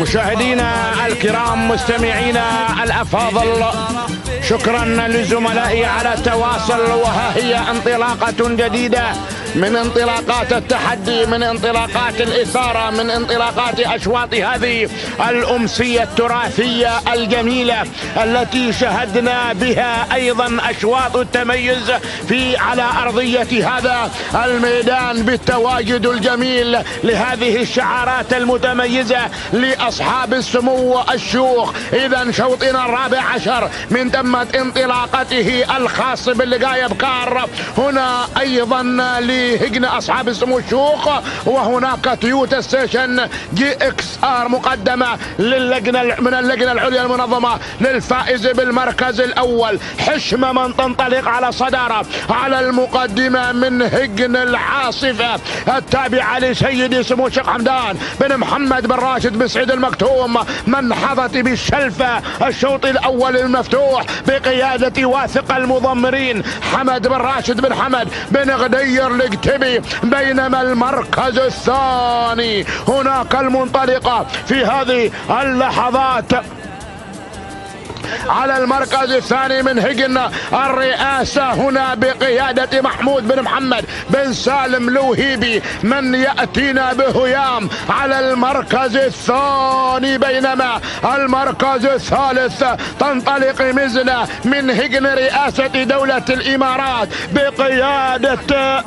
مشاهدينا الكرام مستمعينا الأفاضل شكرا لزملائي على التواصل وها هي انطلاقة جديدة. من انطلاقات التحدي من انطلاقات الإثارة من انطلاقات أشواط هذه الأمسية التراثية الجميلة التي شهدنا بها أيضا أشواط التميز في على أرضية هذا الميدان بالتواجد الجميل لهذه الشعارات المتميزة لأصحاب السمو الشيوخ إذا شوطنا الرابع عشر من تمة انطلاقته الخاص باللقايا بكار هنا أيضا لي هجن أصحاب السمو الشيوخ وهناك تويوتا ستيشن GXR مقدمة للجنة من اللجنة العليا المنظمة للفائز بالمركز الأول. حشمة من تنطلق على صدارة على المقدمة من هجن العاصفة التابعة لسيدي سمو الشيخ حمدان بن محمد بن راشد بن سعيد المكتوم. من حظت بالشلفة الشوط الأول المفتوح بقيادة واثق المضمرين حمد بن راشد بن حمد بن غدير الكتبي بينما المركز الثاني. هناك المنطلقة في هذه اللحظات. على المركز الثاني من هجن الرئاسة هنا بقيادة محمود بن محمد بن سالم لوهيبي. من يأتينا بهيام على المركز الثاني بينما المركز الثالث تنطلق مزنة من هجن رئاسة دولة الإمارات بقيادة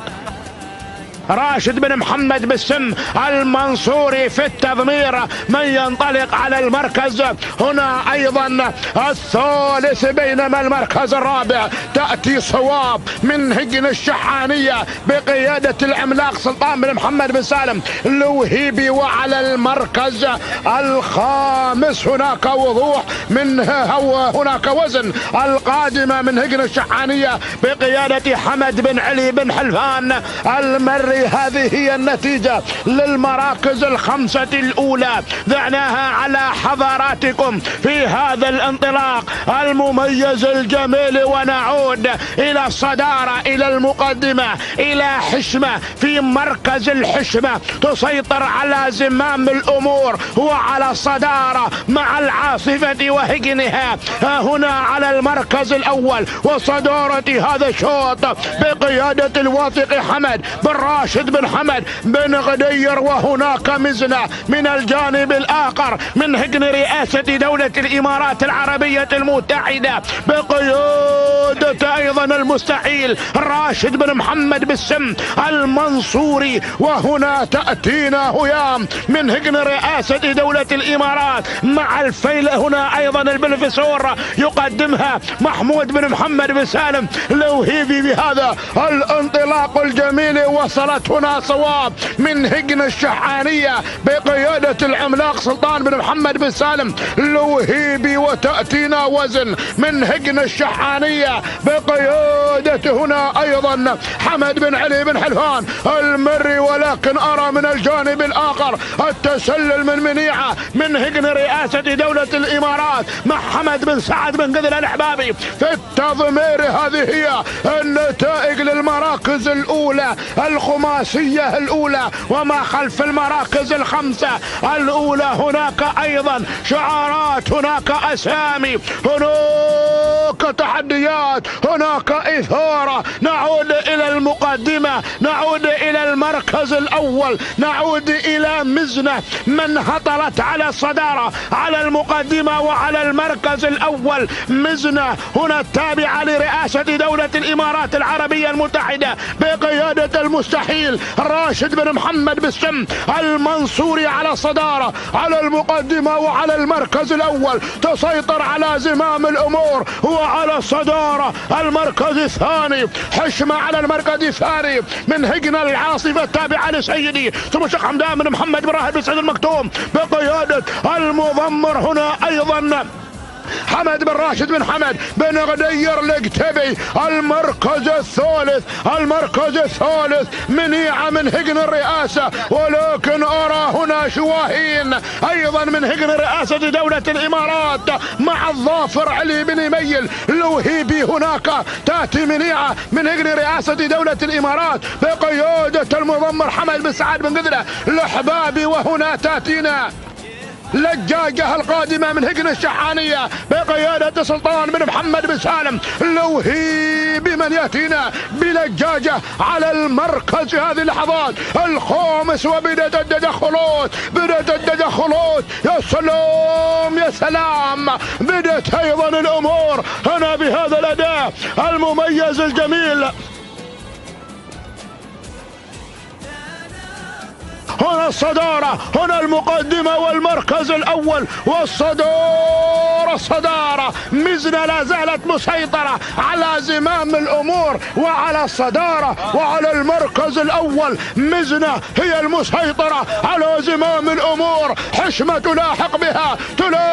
راشد بن محمد بالسم المنصوري في التضمير من ينطلق على المركز. هنا أيضا الثالث بينما المركز الرابع تأتي صواب من هجن الشحانية بقيادة العملاق سلطان بن محمد بن سالم. الوهيبي وعلى المركز الخامس هناك وضوح من هناك وزن القادمة من هجن الشحانية بقيادة حمد بن علي بن حلفان المري. هذه هي النتيجة للمراكز الخمسة الأولى. ذعناها على حضراتكم في هذا الانطلاق المميز الجميل ونعود إلى الصدارة إلى المقدمة إلى حشمة في مركز الحشمة. تسيطر على زمام الأمور وعلى الصدارة مع العاصفة وهجنها. هنا على المركز الأول وصدارة هذا الشوط بقيادة الواثق حمد بن راشد بن حمد بن غدير وهناك مزنة من الجانب الآخر من هجن رئاسة دولة الإمارات العربية المتحدة بقيادة أيضا المستحيل راشد بن محمد بالسم المنصوري وهنا تأتينا هيام من هجن رئاسة دولة الإمارات مع الفيل هنا أيضا البلفسور يقدمها محمود بن محمد بن سالم. لوهيبي بهذا الانطلاق الجميل وصلت هنا صواب من هجن الشحانية بقيادة العملاق سلطان بن محمد بن سالم. الوهيبي وتأتينا وزن من هجن الشحانية بقيادة هنا أيضا حمد بن علي بن حلفان المري ولكن أرى من الجانب الآخر التسلل من منيعة من هجن رئاسة دولة الإمارات مع حمد بن سعد بن قذل الأحبابي. في التضمير هذه هي النتائج للمراكز الأولى. الخماسية الرئاسية الأولى وما خلف المراكز الخمسة. الأولى هناك أيضا. شعارات هناك أسامي. هناك تحديات هناك إثارة. نعود إلى المقدمة. نعود المركز الأول. نعود إلى مزنة من هطلت على الصدارة على المقدمة وعلى المركز الأول. مزنة هنا التابعة لرئاسة دولة الإمارات العربية المتحدة بقيادة المستحيل راشد بن محمد بالسم المنصوري على الصدارة على المقدمة وعلى المركز الأول. تسيطر على زمام الأمور وعلى الصدارة المركز الثاني حشمة على المركز الثاني من هجن العاصفة التابعة لسيدي ثم الشيخ حمدان بن محمد بن راهب بن سعيد المكتوم بقيادة المضمر هنا أيضا. حمد بن راشد بن حمد بن غدير القتبي المركز الثالث المركز الثالث منيعة من هجن الرئاسة ولكن أرى هنا شواهين أيضا من هجن رئاسة دولة الإمارات مع الظافر علي بن ميل الوهيبي هناك تأتي منيعة من هجن رئاسة دولة الإمارات بقيادة المضمر حمد بن سعد بن قدرة الأحبابي وهنا تأتينا. لجاجة القادمة من هجن الشحانية بقيادة سلطان بن محمد بن سالم. لوهي بمن يأتينا بلجاجة على المركز هذه اللحظات. الخامس وبدأت التدخلات بدأت التدخلات. يا سلام يا سلام. بدأت أيضا الأمور. هنا بهذا الأداء المميز الجميل. هنا الصدارة هنا المقدمة والمركز الأول والصدارة الصدارة مزنة لا زالت مسيطرة على زمام الأمور وعلى الصدارة وعلى المركز الأول. مزنة هي المسيطرة على زمام الأمور. حشمة تلاحق بها تلاحقها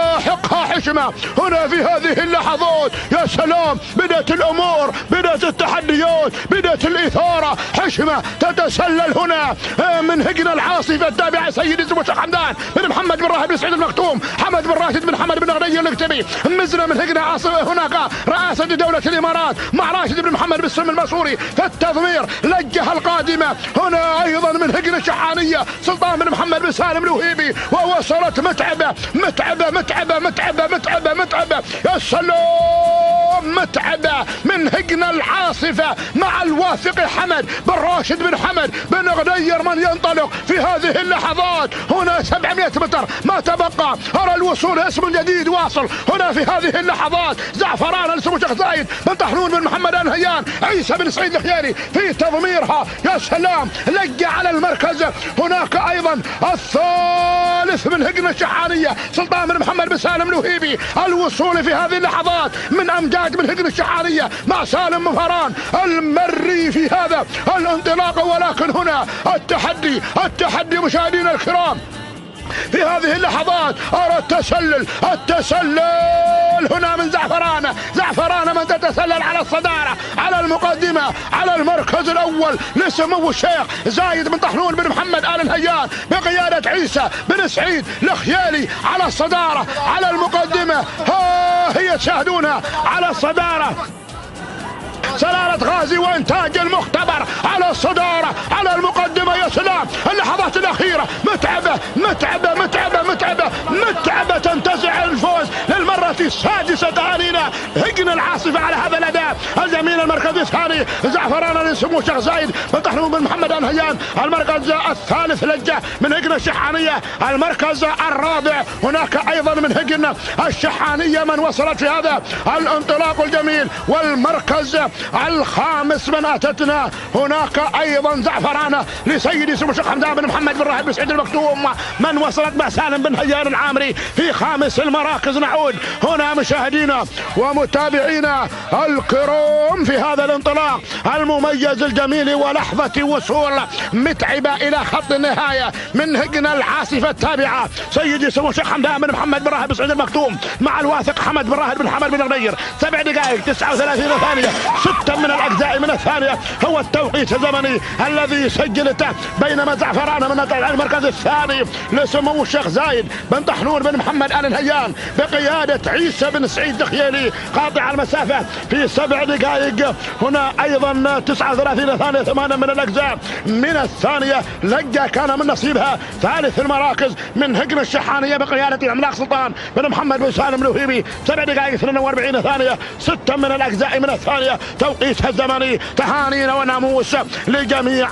حشمة هنا في هذه اللحظات يا سلام بدأت الأمور بدأت التحديات بدأت الإثارة. حشمة تتسلل هنا. من هجن العاصفة التابعة سمو الشيخ حمدان بن محمد بن راهب بن سعيد المكتوم حمد بن راشد بن حمد بن غني الكتبي مزنة من هجن عاصفة هناك رئاسة دولة الإمارات مع راشد بن محمد بن سلم الماسوري في التضمير لجه القادمة. هنا أيضا من هجن الشحانية سلطان بن محمد بن سالم الوهيبي ووصلت متعبة متعبة متعبة متعبة متعبة متعبة يا سلام متعبة من هجن العاصفة مع الواثق حمد بن راشد بن حمد بن غدير من ينطلق في هذه اللحظات. هنا 700 متر ما تبقى. أرى الوصول اسم جديد واصل هنا في هذه اللحظات. زعفران الاسم الشيخ زايد بن طحنون بن محمد انهيان عيسى بن سعيد الخياري في تضميرها. يا سلام لقى على المركز. هناك أيضا الثالث من هجن الشحانية سلطان بن محمد بن سالم الوهيبي الوصول في هذه اللحظات من امجاد من هجن الشحانية مع سالم مفران المري في هذا الانطلاق ولكن هنا التحدي التحدي مشاهدينا الكرام. في هذه اللحظات أرى التسلل التسلل. هنا من زعفران زعفران من تتسلل على الصدارة على المقدمة على المركز الأول. لسمو الشيخ زايد بن طحنون بن محمد آل نهيان بقيادة عيسى بن سعيد الخيالي على الصدارة على المقدمة. ها هي تشاهدونها على الصدارة. سلالة غازي وإنتاج المختبر على الصدارة على المقدمة يا سلام. اللحظات الأخيرة. متعبة متعبة متعبة متعبة متعبة تنتزع الفوز للمرة السادسة تهانينا هجن العاصفة على هذا الأداء. الجميل المركز الثاني زعفران لسمو الشيخ زايد بن طحنون بن محمد الهيان المركز الثالث لجة من هجن الشحانية. المركز الرابع هناك أيضا من هجن الشحانية من وصلت في هذا الانطلاق الجميل. والمركز الخامس من أتتنا هناك أيضا زعفرانه لسيدي سمو الشيخ حمدان بن محمد بن راهب بن سعيد المكتوم. من وصلت مع سالم بن هيان العامري في خامس المراكز. نعود. هنا مشاهدينا ومتابعينا الكرام في هذا الانطلاق المميز الجميل ولحظة وصول متعبة إلى خط النهاية من هجن العاصفة التابعة. سيدي سمو الشيخ حمدان بن محمد بن راهب بن سعيد المكتوم مع الواثق حمد بن راهب بن حمد بن غنير سبع دقائق 39 ثانية. ستة من الأجزاء من الثانية. هو التوقيت الزمني الذي سجلته بينما زعفران من المركز الثاني لسمو الشيخ زايد بن طحنون بن محمد آل نهيان بقيادة عيسى بن سعيد الخيالي قاطع المسافة في سبع دقائق. هنا أيضا 39 ثانية ثمانية من الأجزاء. من الثانية لقى كان من نصيبها. ثالث المراكز من هجن الشحانية بقيادة العملاق سلطان بن محمد بن سالم الوهيبي. سبع دقائق 42 ثانية. ستة من الأجزاء من الثانية. توقيتها الزمني تهانينا وناموس لجميع